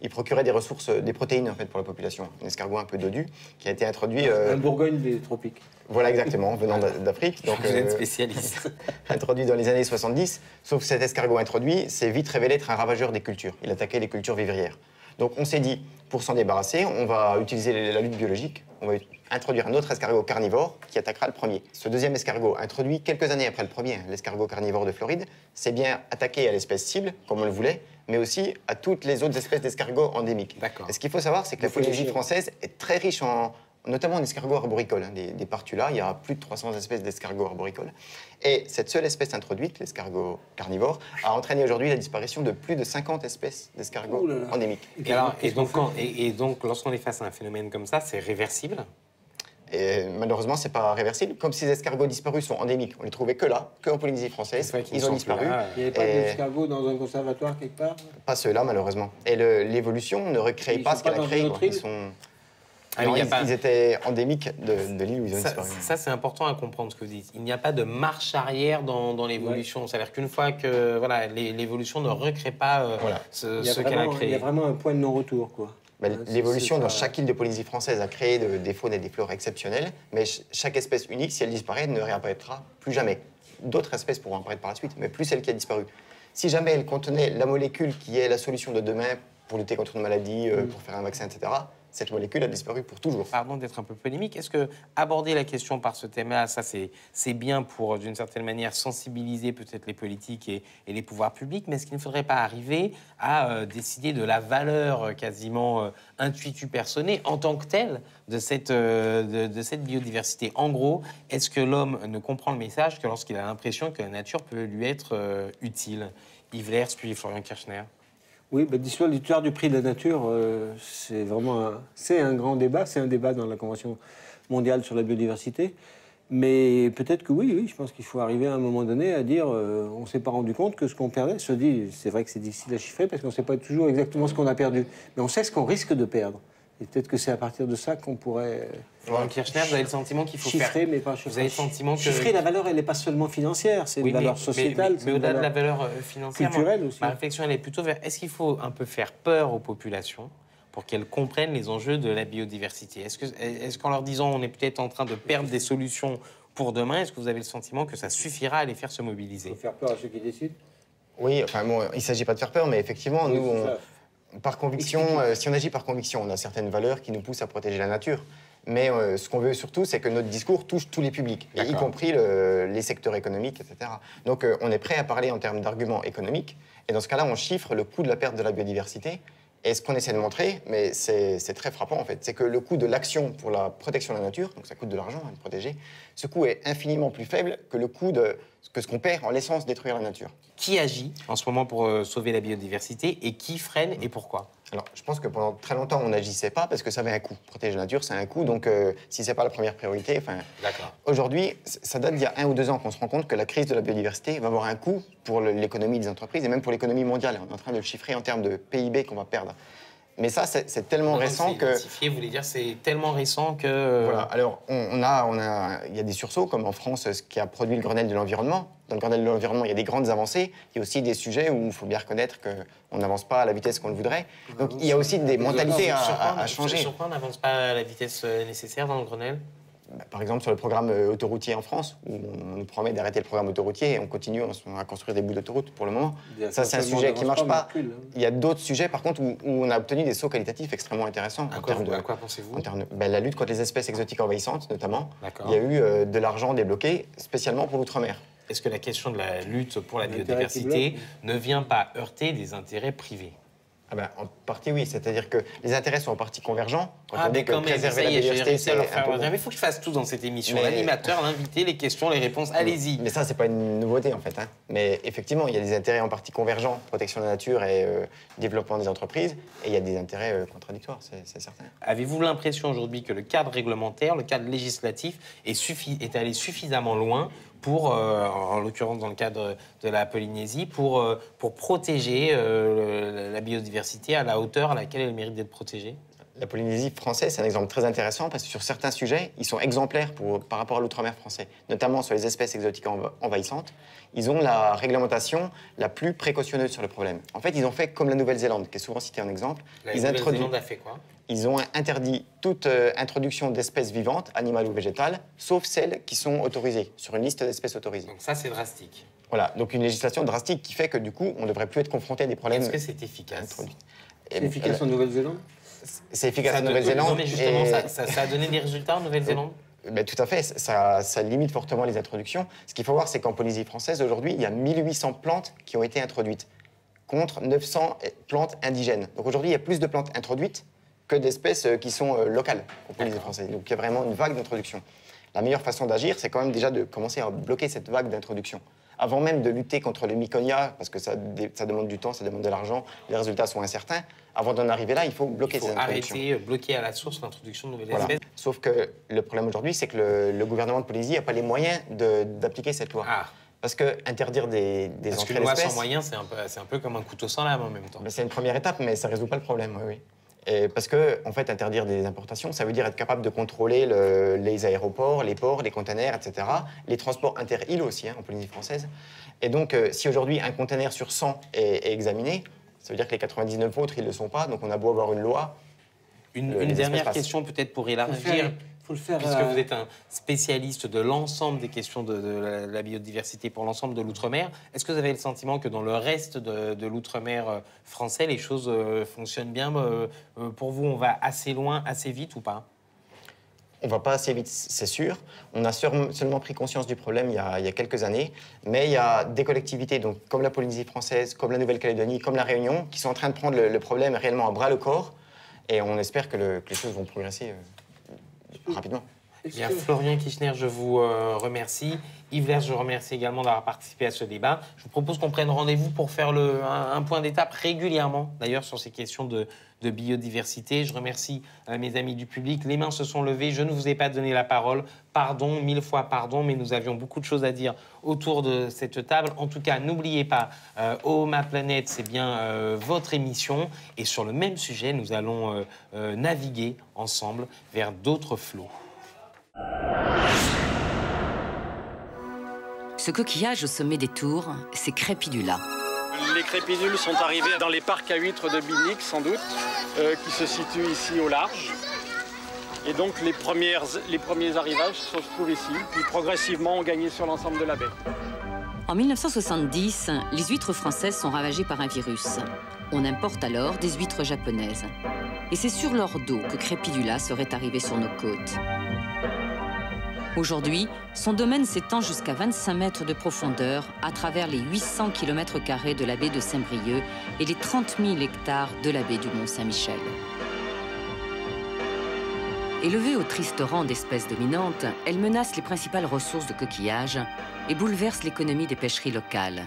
il procurait des ressources, des protéines en fait pour la population. Un escargot un peu dodu qui a été introduit. Euh, un Bourgogne des tropiques. Voilà exactement, venant d'Afrique. Donc, Vous êtes euh, spécialiste. introduit dans les années 70. Sauf que cet escargot introduit s'est vite révélé être un ravageur des cultures. Il attaquait les cultures vivrières. Donc on s'est dit, pour s'en débarrasser, on va utiliser la lutte biologique. On va introduire un autre escargot carnivore qui attaquera le premier. Ce deuxième escargot, introduit quelques années après le premier, l'escargot carnivore de Floride, s'est bien attaqué à l'espèce cible, comme on le voulait, mais aussi à toutes les autres espèces d'escargots endémiques. Et ce qu'il faut savoir, c'est que la Polynésie française est très riche en, notamment en escargots arboricoles, hein, des, des, partulas. Il y a plus de 300 espèces d'escargots arboricoles. Et cette seule espèce introduite, l'escargot carnivore, a entraîné aujourd'hui la disparition de plus de 50 espèces d'escargots endémiques. Et, et, donc, et, donc, lorsqu'on est face à un phénomène comme ça, c'est réversible? Et malheureusement, c'est pas réversible. Comme ces escargots disparus sont endémiques, on les trouvait que là, que en Polynésie française. Ils, ont disparu. Il n'y avait pas d'escargots dans un conservatoire quelque part? Pas ceux-là, malheureusement. Et l'évolution ne recrée pas ce qu'elle a créé. Ils sont ah, ils, étaient endémiques de, l'île où ils ont ça, disparu. Ça, c'est important à comprendre ce que vous dites. Il n'y a pas de marche arrière dans, l'évolution. C'est-à-dire qu'une fois que voilà, l'évolution ne recrée pas euh, ce, qu'elle a créé. Il y a vraiment un point de non-retour. quoi. Bah, l'évolution dans chaque île de Polynésie française a créé des faunes et des flores exceptionnelles, mais chaque espèce unique, si elle disparaît, ne réapparaîtra plus jamais. D'autres espèces pourront apparaître par la suite, mais plus celle qui a disparu. Si jamais elle contenait la molécule qui est la solution de demain pour lutter contre une maladie, euh, mm. pour faire un vaccin, etc., cette molécule a disparu pour toujours. Pardon d'être un peu polémique. Est-ce que aborder la question par ce thème-là, ça c'est bien pour, d'une certaine manière, sensibiliser peut-être les politiques et, les pouvoirs publics, mais est-ce qu'il ne faudrait pas arriver à euh, décider de la valeur euh, quasiment euh, personnée en tant que telle de cette, de, cette biodiversité? En gros, est-ce que l'homme ne comprend le message que lorsqu'il a l'impression que la nature peut lui être utile? Yves Lers, puis Florian Kirchner oui, bah, l'histoire du prix de la nature, euh, c'est vraiment un, un grand débat. C'est un débat dans la Convention mondiale sur la biodiversité. Mais peut-être que oui, oui, je pense qu'il faut arriver à un moment donné à dire euh, on ne s'est pas rendu compte que ce qu'on perdait, dit, c'est vrai que c'est difficile à chiffrer parce qu'on ne sait pas toujours exactement ce qu'on a perdu, mais on sait ce qu'on risque de perdre. Et peut-être que c'est à partir de ça qu'on pourrait. Florent Kirchner, vous avez le sentiment qu'il faut chiffrer, faire. mais pas chiffrer. Vous avez le sentiment que. Chiffrer, la valeur, elle n'est pas seulement financière, c'est Oui, une mais- valeur sociétale. Mais, au-delà de la valeur- euh, financière, culturelle moi, aussi. ma réflexion, elle est plutôt vers est-ce qu'il faut un peu faire peur aux populations pour qu'elles comprennent les enjeux de la biodiversité? Est-ce que- est-ce qu'en leur disant on est peut-être en train de perdre des solutions pour demain, est-ce que vous avez le sentiment que ça suffira à les faire se mobiliser? Faire peur à ceux qui décident Oui, enfin bon, il ne s'agit pas de faire peur, mais effectivement, Oui, nous, c'est on- ça. Par conviction, euh, si on agit par conviction, on a certaines valeurs qui nous poussent à protéger la nature. Mais euh, ce qu'on veut surtout, c'est que notre discours touche tous les publics, et y compris le- les secteurs économiques, etc. Donc euh, on est prêt à parler en termes d'arguments économiques, et dans ce cas-là, on chiffre le coût de la perte de la biodiversité. Et ce qu'on essaie de montrer, mais c'est très frappant en fait, c'est que le coût de l'action pour la protection de la nature, donc ça coûte de l'argent de protéger, ce coût est infiniment plus faible que le coût de que ce qu'on perd en laissant se détruire la nature. Qui agit en ce moment pour euh, sauver la biodiversité et qui freine et pourquoi? Alors, je pense que pendant très longtemps, on n'agissait pas parce que ça avait un coût. Protéger la nature, c'est un coût. Donc, euh, si c'est pas la première priorité, enfin, D'accord. aujourd'hui, ça date d'il y a un ou deux ans qu'on se rend compte que la crise de la biodiversité va avoir un coût pour l'économie des entreprises et même pour l'économie mondiale. On est en train de le chiffrer en termes de PIB qu'on va perdre. Mais ça, c'est tellement Non, récent que identifié, vous voulez dire c'est tellement récent que. voilà. Alors, on, on a, on a, il y a des sursauts, comme en France, ce qui a produit le Grenelle de l'environnement. Dans le Grenelle de l'environnement, il y a des grandes avancées. Il y a aussi des sujets où il faut bien reconnaître qu'on n'avance pas à la vitesse qu'on le voudrait. Donc, il y a aussi des mentalités à, à- changer. Sur quoi on n'avance pas à la vitesse euh, nécessaire dans le Grenelle? Bah, Par exemple, sur le programme euh, autoroutier en France, où on nous promet d'arrêter le programme autoroutier et on continue à construire des bouts d'autoroute pour le moment. Ça, c'est un sujet qui ne marche pas. hein. Il y a d'autres sujets, par contre, où, où on a obtenu des sauts qualitatifs extrêmement intéressants. À en quoi, termes de- à quoi pensez-vous en termes de- ben, la lutte contre les espèces exotiques envahissantes, notamment. D'accord. Il y a eu euh, de l'argent débloqué spécialement pour l'outre-mer. Est-ce que la question de la lutte pour la biodiversité ne vient pas heurter des intérêts privés? Ah ben, en partie, oui. C'est-à-dire que les intérêts sont en partie convergents. Quand Ah, on dit que préserver la leur c'est. Mais il faut qu'il fasse tout dans cette émission. Mais- L'animateur, l'invité, les questions, les réponses, allez-y. Mais ça, c'est pas une nouveauté en fait. hein. Mais effectivement, il y a des intérêts en partie convergents, protection de la nature et euh, développement des entreprises, et il y a des intérêts euh, contradictoires, c'est c'est certain. Avez-vous l'impression aujourd'hui que le cadre réglementaire, le cadre législatif est, suffi- est allé suffisamment loin pour, euh, en l'occurrence dans le cadre de la Polynésie, pour, euh, pour protéger euh, la biodiversité à la hauteur à laquelle elle mérite d'être protégée La Polynésie française, c'est un exemple très intéressant parce que sur certains sujets, ils sont exemplaires pour- par rapport à l'outre-mer français, notamment sur les espèces exotiques env- envahissantes. Ils ont la réglementation la plus précautionneuse sur le problème. En fait, ils ont fait comme la Nouvelle-Zélande, qui est souvent citée en exemple. La Nouvelle-Zélande a fait quoi? Ils ont interdit toute euh, introduction d'espèces vivantes, animales ou végétales, sauf celles qui sont autorisées, sur une liste d'espèces autorisées. Donc ça, c'est drastique. Voilà, donc une législation drastique qui fait que du coup, on ne devrait plus être confronté à des problèmes. Est-ce que c'est efficace? C'est efficace euh, en Nouvelle-Zélande? C'est efficace Ça en Nouvelle-Zélande. Non, mais justement, et- ça, ça- ça a donné des résultats en Nouvelle-Zélande? Ben, tout à fait, ça, ça limite fortement les introductions. Ce qu'il faut voir, c'est qu'en Polynésie française, aujourd'hui, il y a 1800 plantes qui ont été introduites, contre 900 plantes indigènes. Donc aujourd'hui, il y a plus de plantes introduites que d'espèces euh, qui sont euh, locales en Polynésie française. Donc il y a vraiment une vague d'introduction. La meilleure façon d'agir, c'est quand même déjà de commencer à bloquer cette vague d'introduction. Avant même de lutter contre le myconia, parce que ça, demande du temps, ça demande de l'argent, les résultats sont incertains, avant d'en arriver là, il faut bloquer Il faut ces arrêter, euh, bloquer à la source l'introduction de nouvelles Voilà. espèces. Sauf que le problème aujourd'hui, c'est que le, le gouvernement de Polynésie n'a pas les moyens d'appliquer cette loi. Ah, Parce que interdire des, des parce entrées loi sans moyens, c'est un, peu- c'est un peu comme un couteau sans lame en même temps. c'est une première étape, mais ça ne résout pas le problème. Oui, oui. Et parce que, en fait, interdire des importations, ça veut dire être capable de contrôler le- les aéroports, les ports, les containers, etc. Les transports inter-îles aussi, hein, en Polynésie française. Et donc, euh, si aujourd'hui un container sur 100 est, est examiné, ça veut dire que les 99 autres, ils ne le sont pas. Donc, on a beau avoir une loi. Une, Le- une dernière question peut-être pour élargir, faut le faire, puisque euh, vous êtes un spécialiste de l'ensemble des questions de, de la, la biodiversité pour l'ensemble de l'outre-mer. Est-ce que vous avez le sentiment que dans le reste de, de l'outre-mer euh, français, les choses euh, fonctionnent bien Euh, Pour vous, on va assez loin, assez vite ou pas? On va pas assez vite, c'est sûr. On a sur- seulement pris conscience du problème il y, a, il y a quelques années, mais il y a des collectivités, donc comme la Polynésie française, comme la Nouvelle-Calédonie, comme la Réunion, qui sont en train de prendre le, le problème réellement à bras le corps, et on espère que, le- que les choses vont progresser rapidement euh, rapidement. Bien, Florian Kirchner, je vous euh, remercie. Yves Lers, je vous remercie également d'avoir participé à ce débat. Je vous propose qu'on prenne rendez-vous pour faire un, point d'étape régulièrement, d'ailleurs, sur ces questions de, biodiversité. Je remercie euh, mes amis du public. Les mains se sont levées. Je ne vous ai pas donné la parole. Pardon, mille fois pardon, mais nous avions beaucoup de choses à dire autour de cette table. En tout cas, n'oubliez pas, euh, Oh ma planète, c'est bien euh, votre émission. Et sur le même sujet, nous allons naviguer ensemble vers d'autres flots. Ce coquillage au sommet des tours, c'est Crépidula. Les crépidules sont arrivés dans les parcs à huîtres de Binic, sans doute, euh, qui se situent ici au large. Et donc les, premières, les premiers arrivages se trouvent ici, puis progressivement ont gagné sur l'ensemble de la baie. En 1970, les huîtres françaises sont ravagées par un virus. On importe alors des huîtres japonaises. Et c'est sur leur dos que Crépidula serait arrivé sur nos côtes. Aujourd'hui, son domaine s'étend jusqu'à 25 mètres de profondeur à travers les 800 km de la baie de Saint-Brieuc et les 30 000 hectares de la baie du Mont-Saint-Michel. Élevée au triste rang d'espèce dominante, elle menace les principales ressources de coquillages et bouleverse l'économie des pêcheries locales.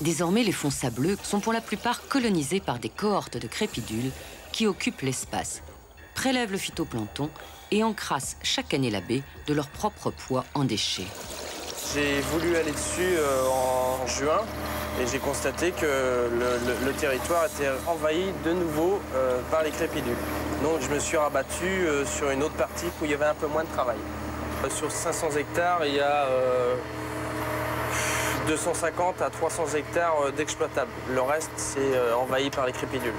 Désormais, les fonds sableux sont pour la plupart colonisés par des cohortes de crépidules qui occupent l'espace, prélèvent le phytoplancton et encrassent chaque année la baie de leur propre poids en déchets. J'ai voulu aller dessus euh, en juin et j'ai constaté que le, territoire était envahi de nouveau euh, par les crépidules. Donc je me suis rabattu euh, sur une autre partie où il y avait un peu moins de travail. Sur 500 hectares, il y a 250 à 300 hectares d'exploitables. Le reste, c'est envahi par les crépidules.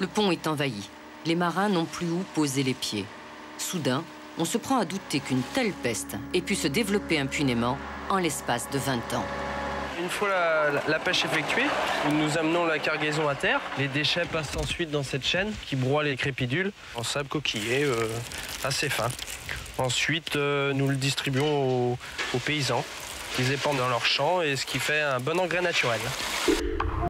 Le pont est envahi les marins n'ont plus où poser les pieds. Soudain, on se prend à douter qu'une telle peste ait pu se développer impunément en l'espace de 20 ans. Une fois la, pêche effectuée, nous amenons la cargaison à terre. Les déchets passent ensuite dans cette chaîne qui broie les crépidules en sable coquillé euh, assez fin. Ensuite, euh, nous le distribuons aux, paysans. Ils épandent dans leurs champs et ce qui fait un bon engrais naturel.